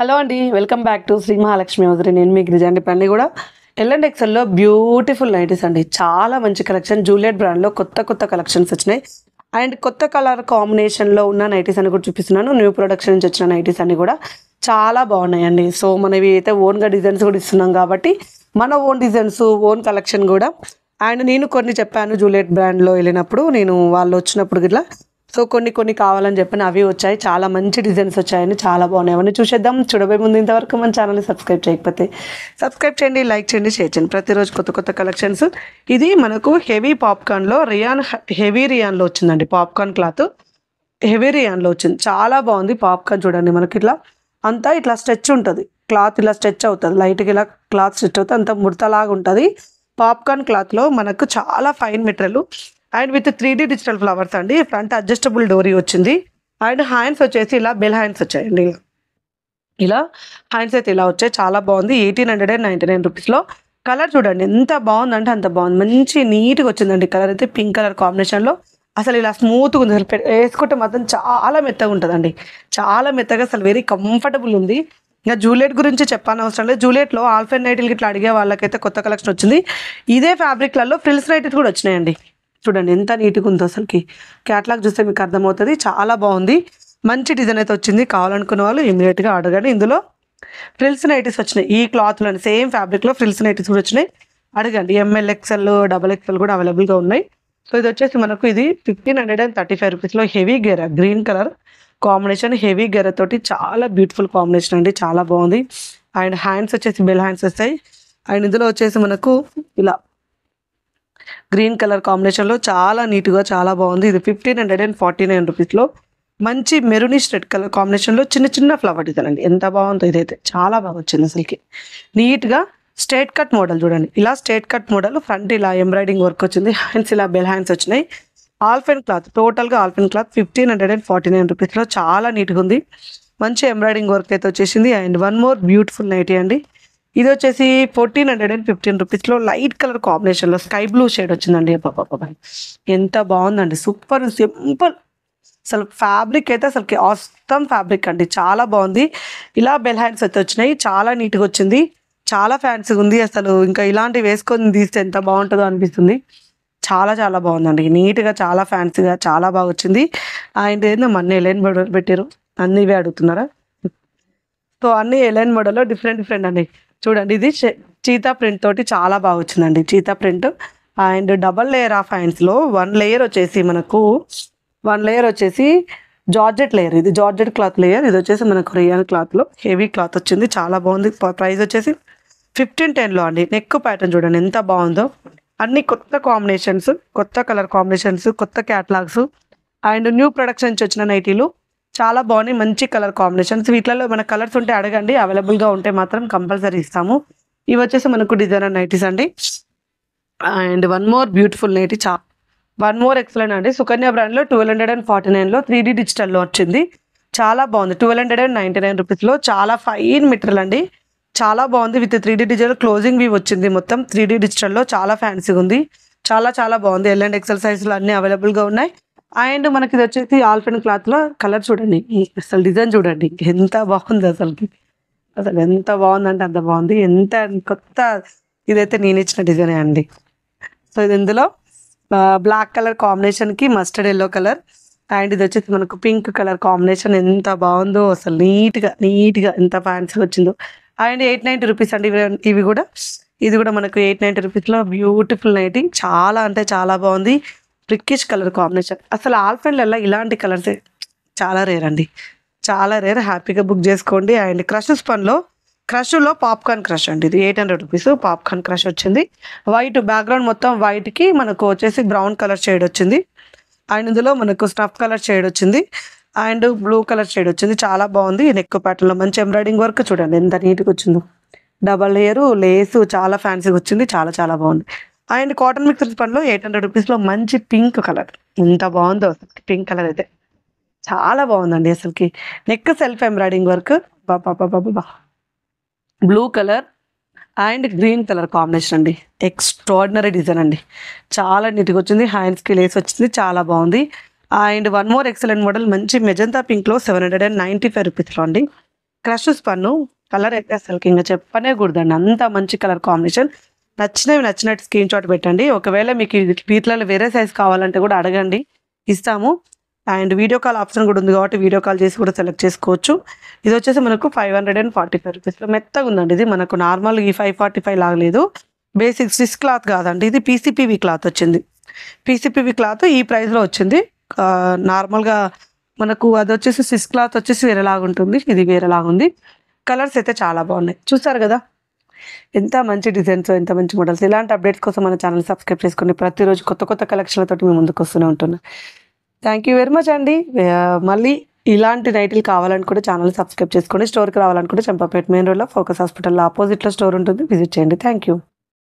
Hello అండి welcome back to Shri Mahalakshmi వదిలి. నేను మీ గిరిజ పండి కూడా. ఎల్ అండ్ ఎక్సెల్లో బ్యూటిఫుల్ నైటీస్ అండి. చాలా మంచి కలెక్షన్. జూలియట్ బ్రాండ్లో కొత్త కొత్త కలెక్షన్స్ వచ్చినాయి. అండ్ కొత్త కలర్ కాంబినేషన్లో ఉన్న నైటీస్ అని కూడా చూపిస్తున్నాను. న్యూ ప్రొడక్షన్ నుంచి వచ్చిన నైటీస్ అన్ని కూడా చాలా బాగున్నాయండి. సో మనవి అయితే ఓన్గా డిజైన్స్ కూడా ఇస్తున్నాం కాబట్టి మన ఓన్ డిజైన్స్ ఓన్ కలెక్షన్ కూడా. అండ్ నేను కొన్ని చెప్పాను జూలియట్ బ్రాండ్లో వెళ్ళినప్పుడు. నేను వాళ్ళు వచ్చినప్పుడు ఇట్లా సో కొన్ని కొన్ని కావాలని చెప్పిన అవి వచ్చాయి. చాలా మంచి డిజైన్స్ వచ్చాయని చాలా బాగున్నాయి. అవన్నీ చూసేద్దాం. చూడబోయే ముందు ఇంతవరకు మన ఛానల్ని సబ్స్క్రైబ్ చేయకపోతే సబ్స్క్రైబ్ చేయండి లైక్ చేయండి షేర్ చేయండి. ప్రతిరోజు కొత్త కొత్త కలెక్షన్స్. ఇది మనకు హెవీ పాప్కార్న్లో రియాన్ హెవీ రియాన్లో వచ్చిందండి పాప్కార్న్ క్లాత్. హెవీ రియాన్లో వచ్చింది. చాలా బాగుంది పాప్కార్న్ చూడండి మనకి ఇట్లా. అంతా ఇట్లా స్ట్రెచ్ ఉంటుంది. క్లాత్ ఇలా స్ట్రెచ్ అవుతుంది. లైట్గా ఇలా క్లాత్ స్ట్రెచ్ అవుతుంది అంత ముడతలాగా ఉంటుంది. పాప్కార్న్ క్లాత్లో మనకు చాలా fine material. And with three D digital flowers అండి. ఫ్రంట్ అడ్జస్టబుల్ డోరీ వచ్చింది. అండ్ హ్యాండ్స్ వచ్చేసి ఇలా బెల్ హ్యాండ్స్ వచ్చాయండి. ఇలా హ్యాండ్స్ అయితే ఇలా వచ్చాయి. చాలా బాగుంది. Eighteen hundred and ninety nine రూపీస్లో కలర్ చూడండి ఎంత బాగుందంటే అంత బాగుంది. మంచి నీట్గా వచ్చిందండి కలర్ అయితే పింక్ కలర్ కాంబినేషన్లో అసలు ఇలా స్మూత్గా ఉంది. అసలు వేసుకుంటే మాత్రం చాలా మెత్తగా ఉంటుందండి. చాలా మెత్తగా అసలు వెరీ కంఫర్టబుల్ ఉంది. ఇంకా జూలియట్ గురించి చెప్పాలని అవసరం లేదు జూలియట్లో ఆల్ఫెన్ నైటిల్ ఇట్లా అడిగే వాళ్ళకైతే కొత్త కలెక్షన్ వచ్చింది. ఇదే ఫ్యాబ్రిక్లలో ఫ్రిల్స్ నైటిల్ కూడా వచ్చినాయండి. చూడండి ఎంత నీట్గా ఉందో అసలుకి. క్యాట్లాగ్ చూస్తే మీకు అర్థమవుతుంది. చాలా బాగుంది. మంచి డిజైన్ అయితే వచ్చింది. కావాలనుకున్న వాళ్ళు ఇమీడియట్గా అడగండి ఇందులో ఫ్రిల్స్ నైటీస్ వచ్చినాయి. ఈ క్లాత్లో సేమ్ ఫ్యాబ్రిక్లో ఫ్రిల్స్ నైటీస్ కూడా వచ్చినాయి. అడగండి. ఎంఎల్ ఎక్స్ఎల్ డబల్ ఎక్స్ఎల్ కూడా అవైలబుల్గా ఉన్నాయి. సో ఇది వచ్చేసి మనకు ఇది fifteen hundred and thirty five రూపీస్లో హెవీ గెర గ్రీన్ కలర్ కాంబినేషన్ హెవీ గెర తోటి చాలా బ్యూటిఫుల్ కాంబినేషన్ అండి. చాలా బాగుంది. అండ్ హ్యాండ్స్ వచ్చేసి బెల్ హ్యాండ్స్ వస్తాయి. అండ్ ఇందులో వచ్చేసి మనకు ఇలా గ్రీన్ కలర్ కాంబినేషన్లో చాలా నీట్గా చాలా బాగుంది. ఇది fifteen hundred and forty nine రూపీస్లో. మంచి మెరూనిష్ రెడ్ కలర్ కాంబినేషన్లో చిన్న చిన్న ఫ్లవర్ డిజైన్ అండి. ఎంత బాగుందో ఇదైతే. చాలా బాగా వచ్చింది అసలుకి. నీట్గా స్ట్రేట్ కట్ మోడల్ చూడండి. ఇలా స్ట్రేట్ కట్ మోడల్ ఫ్రంట్ ఇలా ఎంబ్రాయిడింగ్ వర్క్ వచ్చింది. హ్యాండ్స్ ఇలా బెల్ హ్యాండ్స్ వచ్చినాయి. ఆల్ఫెన్ క్లాత్ టోటల్గా ఆల్ఫెన్ cloth fifteen hundred and forty nine రూపీస్లో చాలా నీట్గా ఉంది. మంచి ఎంబ్రాయిడింగ్ వర్క్ అయితే వచ్చేసింది. And one more beautiful nighty అండి. ఇది వచ్చేసి ఫోర్టీన్ హండ్రెడ్ అండ్ ఫిఫ్టీన్ రూపీస్లో లైట్ కలర్ కాంబినేషన్లో స్కై బ్లూ షేడ్ వచ్చిందండి. బాబా ఎంత బాగుందండి. సూపర్ సింపుల్ అసలు ఫ్యాబ్రిక్ అయితే అసలు అస్తం ఫ్యాబ్రిక్ అండి. చాలా బాగుంది. ఇలా బెల్ హ్యాండ్స్ అయితే వచ్చినాయి. చాలా నీట్గా వచ్చింది. చాలా ఫ్యాన్సీగా ఉంది. అసలు ఇంకా ఇలాంటివి వేసుకొని తీస్తే ఎంత బాగుంటుందో అనిపిస్తుంది. చాలా చాలా బాగుందండి. నీట్గా చాలా ఫ్యాన్సీగా చాలా బాగా వచ్చింది. అండ్ ఏందో మన ఎలైన్ మోడల్ పెట్టారు అన్ని ఇవే అడుగుతున్నారా? సో అన్ని ఎలైన్ మోడల్లో డిఫరెంట్ డిఫరెంట్ అండి. చూడండి ఇది చీతా ప్రింట్ తోటి చాలా బాగా వచ్చిందండి cheetah print. And double layer of హ్యాండ్స్లో one layer వచ్చేసి మనకు వన్ లేయర్ వచ్చేసి జార్జెట్ లేయర్ ఇది జార్జెట్ క్లాత్ లేయర్ ఇది వచ్చేసి మనకు రియాన్ క్లాత్లో హెవీ క్లాత్ వచ్చింది చాలా బాగుంది ప్రైస్ వచ్చేసి ఫిఫ్టీన్ టెన్లో అండి నెక్ ప్యాటర్న్ చూడండి ఎంత బాగుందో. అన్ని కొత్త కాంబినేషన్స్ కొత్త కలర్ కాంబినేషన్స్ కొత్త క్యాటలాగ్స్. అండ్ న్యూ ప్రొడక్షన్స్ వచ్చిన నైటీలు చాలా బాగున్నాయి. మంచి కలర్ కాంబినేషన్స్. వీటిలో మన కలర్స్ ఉంటే అడగండి. అవైలబుల్గా ఉంటే మాత్రం కంపల్సరీ ఇస్తాము. ఇవి వచ్చేసి మనకు డిజైనర్ నైటీస్ అండి. And one more beautiful nighty చా వన్ మోర్ ఎక్సలెంట్ అండి. సుకన్య బ్రాండ్లో ట్వెల్వ్ హండ్రెడ్ అండ్ ఫార్టీ నైన్లో త్రీ డీ డిజిటల్లో వచ్చింది. చాలా బాగుంది. Twelve hundred and ninety nine రూపీస్లో చాలా ఫైన్ మెటీరియల్ అండి. చాలా బాగుంది. With three D digital closing view వచ్చింది మొత్తం. త్రీ డీ డిజిటల్లో చాలా ఫ్యాన్సీగా ఉంది. చాలా చాలా బాగుంది. ఎల్ అండ్ ఎక్సెల్ సైజులు అన్నీ అవైలబుల్గా ఉన్నాయి. అండ్ మనకి ఇది వచ్చేసి ఆల్ఫెన్ క్లాత్లో కలర్ చూడండి అసలు డిజైన్ చూడండి ఎంత బాగుంది అసలుకి. అసలు ఎంత బాగుందంటే అంత బాగుంది. ఎంత కొత్త ఇదైతే నేను ఇచ్చిన డిజైనే అండి. సో ఇది ఇందులో బ్లాక్ కలర్ కాంబినేషన్కి మస్టర్డ్ ఎల్లో కలర్ అండ్ ఇది వచ్చేసి మనకు పింక్ కలర్ కాంబినేషన్ ఎంత బాగుందో అసలు నీట్గా నీట్గా ఎంత ఫ్యాన్సీ వచ్చిందో. అండ్ ఎయిట్ నైంటీ రూపీస్ అండి ఇవి ఇవి కూడా. ఇది కూడా మనకు ఎయిట్ నైంటీ రూపీస్లో బ్యూటిఫుల్ నైటింగ్ చాలా అంటే చాలా బాగుంది. బ్రిక్కిష్ కలర్ కాంబినేషన్ అసలు ఆల్ఫెండ్లలో ఇలాంటి కలర్స్ చాలా రేర్ అండి. చాలా రేర్ హ్యాపీగా బుక్ చేసుకోండి. అండ్ క్రషెస్ పనిలో క్రష్లో పాప్కార్న్ క్రష్ అండి. ఇది eight hundred rupees popcorn crush వచ్చింది. వైట్ బ్యాక్గ్రౌండ్ మొత్తం వైట్కి మనకు వచ్చేసి బ్రౌన్ కలర్ షేడ్ వచ్చింది. అండ్ ఇందులో మనకు స్నఫ్ కలర్ షేడ్ వచ్చింది. అండ్ బ్లూ కలర్ షేడ్ వచ్చింది. చాలా బాగుంది. నెక్ ప్యాటర్న్లో మంచి ఎంబ్రాయిడింగ్ వర్క్ చూడండి. ఎంత నీట్గా వచ్చిందో. డబల్ లేయర్ లేసు చాలా ఫ్యాన్సీగా వచ్చింది. చాలా చాలా బాగుంది. అండ్ కాటన్ మిక్సర్ పనిలో ఎయిట్ హండ్రెడ్ రూపీస్లో మంచి పింక్ కలర్. ఎంత బాగుందో అసలు. పింక్ కలర్ అయితే. చాలా బాగుందండి అసలుకి. Neck self embroidering work. బాబా బాబా బాబా blue colour and green colour combination అండి. ఎక్స్ట్రాడినరీ డిజైన్ అండి. చాలా నీట్గా వచ్చింది. హ్యాండ్స్కి లేస్ వచ్చింది. చాలా బాగుంది. And one more excellent model. మంచి magenta పింక్లో seven hundred and ninety five రూపీస్లో అండి. క్రష్ స్పన్ను కలర్ అయితే అసలుకి ఇంకా చెప్పనే కూడదండి. అంత మంచి కలర్ కాంబినేషన్. నచ్చినవి నచ్చినట్టు స్క్రీన్ షాట్ పెట్టండి. ఒకవేళ మీకు పీట్లలో వీటిలలో వేరే సైజ్ కావాలంటే కూడా అడగండి. ఇస్తాము. అండ్ వీడియో కాల్ ఆప్షన్ కూడా ఉంది కాబట్టి వీడియో కాల్ చేసి కూడా సెలెక్ట్ చేసుకోవచ్చు. ఇది వచ్చేసి మనకు five hundred and forty five రూపీస్లో మెత్తగా ఉందండి. ఇది మనకు నార్మల్ ఈ ఫైవ్ ఫార్టీ ఫైవ్ లాగలేదు బేసిక్ స్విస్ క్లాత్ కాదండి. ఇది పీసీపీవి క్లాత్ వచ్చింది. పీసీపీవి క్లాత్ ఈ ప్రైస్లో వచ్చింది. నార్మల్గా మనకు అది వచ్చేసి స్విస్ క్లాత్ వచ్చేసి వేరేలాగా ఉంటుంది. ఇది వేరేలాగా ఉంది. కలర్స్ అయితే చాలా బాగున్నాయి. చూసారు కదా? ఎంత మంచి డిజైన్స్ ఎంత మంచి మోడల్స్ ఇలాంటి అప్డేట్స్ కోసం మన ఛానల్ సబ్స్క్రైబ్ చేసుకుని ప్రతిరోజు కొత్త కొత్త కలెక్షన్లతో మేము ముందుకు వస్తూనే ఉంటున్నాం. థ్యాంక్ యూ వెరీ మచ్ అండి. మళ్ళీ ఇలాంటి నైట్లు కావాలని కూడా ఛానల్ సబ్స్క్రైబ్ చేసుకోండి స్టోర్కి రావాలనుకుంటే చంపాపేట మెయిన్ రోడ్లో ఫోకస్ హాస్పిటల్లో ఆపోజిట్లో స్టోర్ ఉంటుంది. విజిట్ చేయండి. Thank you